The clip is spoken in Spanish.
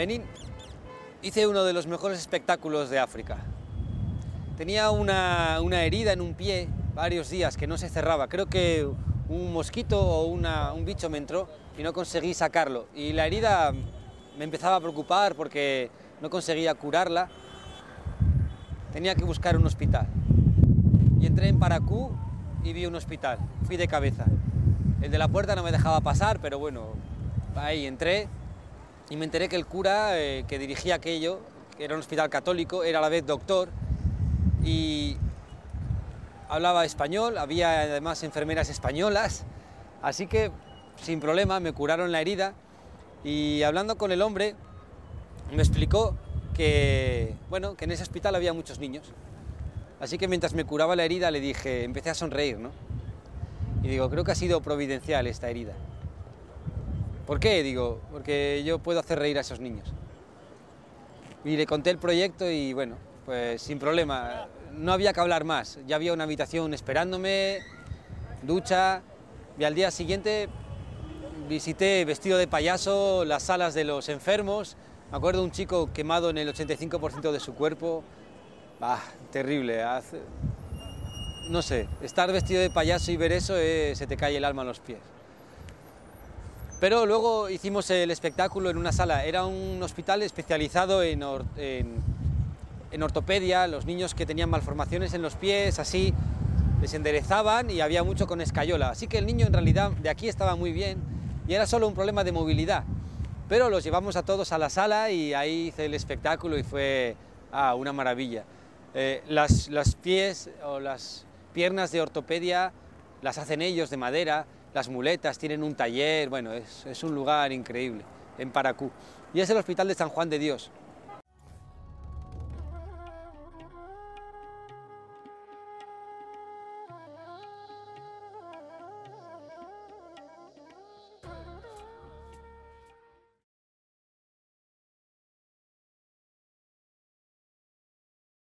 Benín hice uno de los mejores espectáculos de África. Tenía una, herida en un pie varios días que no se cerraba. Creo que un mosquito o un bicho me entró y no conseguí sacarlo. Y la herida me empezaba a preocupar porque no conseguía curarla. Tenía que buscar un hospital. Y entré en Paracú y vi un hospital. Fui de cabeza. El de la puerta no me dejaba pasar, pero bueno, ahí entré y me enteré que el cura eh, que dirigía aquello, que era un hospital católico, era a la vez doctor y hablaba español, había además enfermeras españolas, así que sin problema me curaron la herida y hablando con el hombre me explicó que, bueno, que en ese hospital había muchos niños. Así que mientras me curaba la herida le dije, empecé a sonreír, ¿no? Y digo, creo que ha sido providencial esta herida. ¿Por qué? Digo, porque yo puedo hacer reír a esos niños. Y le conté el proyecto y bueno, pues sin problema, no había que hablar más, ya había una habitación esperándome, ducha, y al día siguiente visité vestido de payaso las salas de los enfermos, me acuerdo un chico quemado en el 85% de su cuerpo, ah, terrible, no sé, estar vestido de payaso y ver eso eh, se te cae el alma a los pies. Pero luego hicimos el espectáculo en una sala, era un hospital especializado en ortopedia, los niños que tenían malformaciones en los pies, así, les enderezaban y había mucho con escayola. Así que el niño en realidad de aquí estaba muy bien y era solo un problema de movilidad. Pero los llevamos a todos a la sala y ahí hice el espectáculo y fue ah, una maravilla. Eh, las, pies o las piernas de ortopedia las hacen ellos de madera, las muletas tienen un taller, bueno, es, un lugar increíble en Paracú. Y es el Hospital de San Juan de Dios,